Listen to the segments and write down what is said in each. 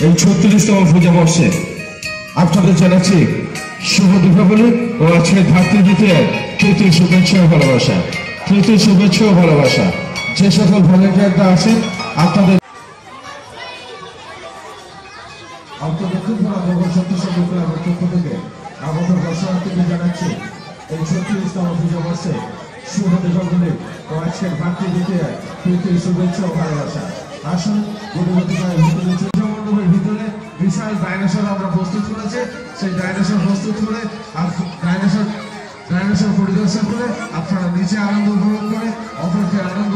ছত্রিশতম পূজা বর্ষে আপনাদের জানাচ্ছি শুভ দীপাবলি ও আজকে ভাতৃদ্বিতীয় তৃতীয় শুভেচ্ছা ভালোবাসা। তৃতীয় শুভেচ্ছা ভালোবাসা। যে সকল ভলেন্টিয়াররা আছেন আপনাদের এই পুজো বর্ষে শুভ দীপাবলি ও আজকের তৃতীয় শুভেচ্ছা ভালোবাসা। আসুন ভিতরে বিশাল ডাইনোসর আমরা প্রস্তুত করেছি। সেই ডাইনোসর প্রস্তুত করে ডাইনোসর ডাইনোসর পরিদর্শন করে আপনারা নিচে আনন্দ উপভোগ করে, অপরকে আনন্দ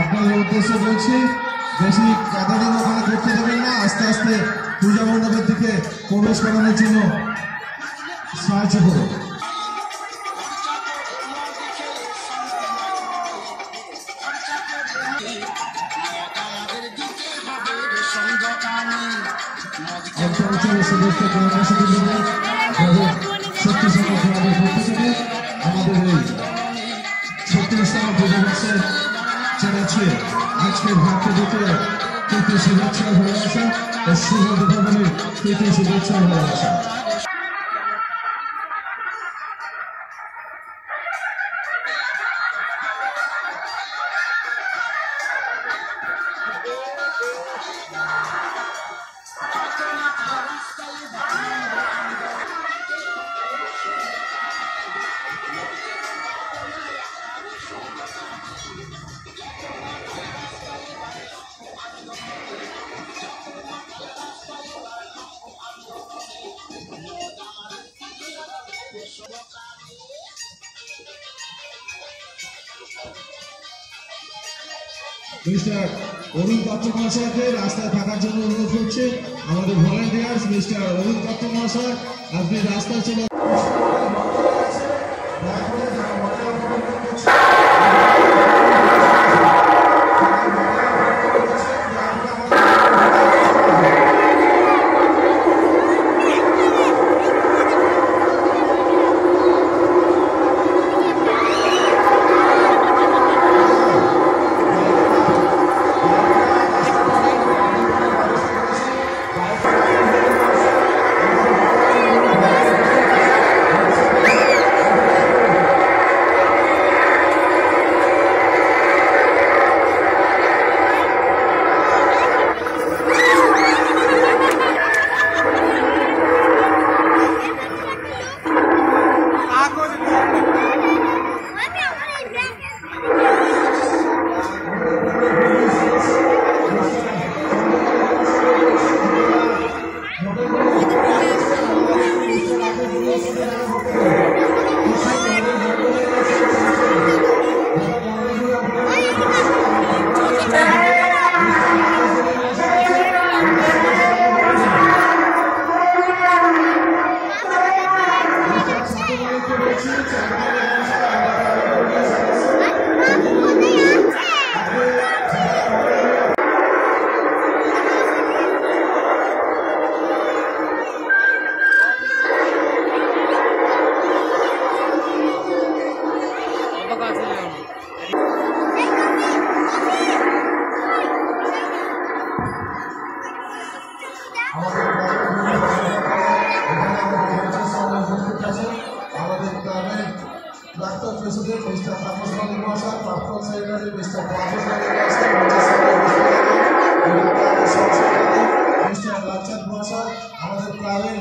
আপনাদের উদ্দেশ্য বলছি, বেশি গ্যাদারিং ওখানে করতে দেবেন না। আস্তে আস্তে পূজা মণ্ডপের দিকে প্রবেশ করানোর জন্য সাহায্য করুন। মিলে যাদের আজকের ভাগ্য দিতে তৃতীয় শুভেচ্ছা ভালোবাসা ও শুভ দীপাবলির তৃতীয় শুভেচ্ছা ভালোবাসা মিস্টার অরুণ পাত্র মহাশয়কে রাস্তায় থাকার জন্য অনুরোধ করছে। আমাদের ভলেন্টিয়ার্স, মিস্টার অরুণ পাত্র মহাশয় আপনি রাস্তায় চলে আমাদের গ্রামের প্রাক্তন প্রেসিডেন্ট মিস্টার তাপস মালিক মহাশয় প্রাক্তন সেক্রেটারি মিস্টার তাপস মালিক মহাশয় মিস্টার আমাদের ক্লাবের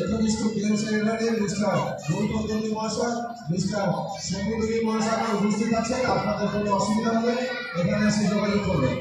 একনিষ্ঠ গেম সেক্রেটারি মিস্টার গৌতম মহাশয় মিস্টার সমুদ্রী মহাশয় উপস্থিত আছেন আপনাদের কোনো অসুবিধা হলে এখানে এসে যোগাযোগ করবেন